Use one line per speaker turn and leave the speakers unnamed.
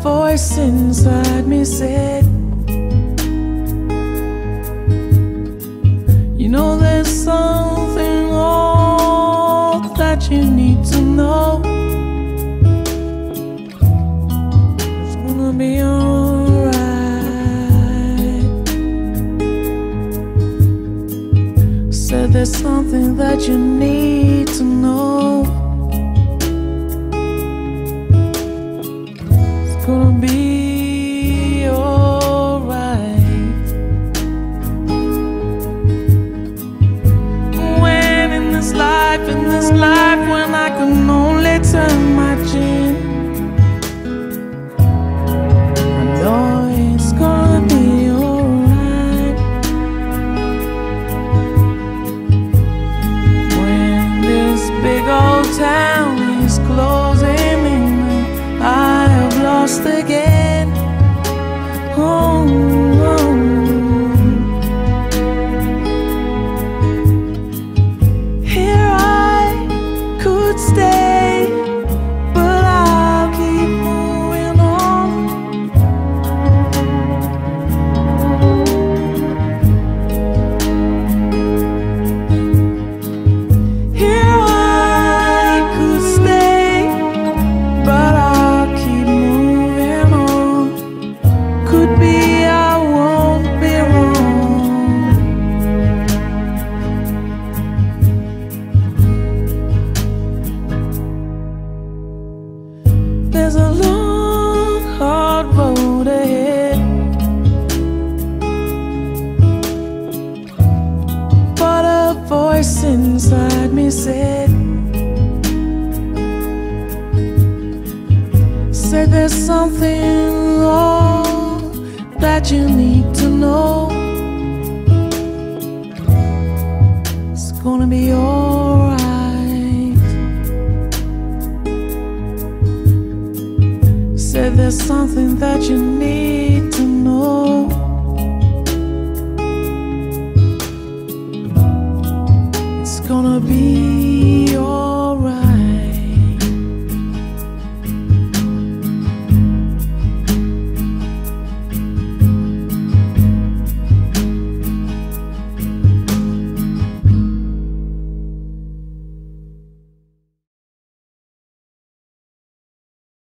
voice inside me said, You know, there's something all that you need to know. It's gonna be alright. Said there's something that you need to know. Only inside me said, Said there's something wrong that you need to know. It's gonna be alright. Said there's something that you need. gonna be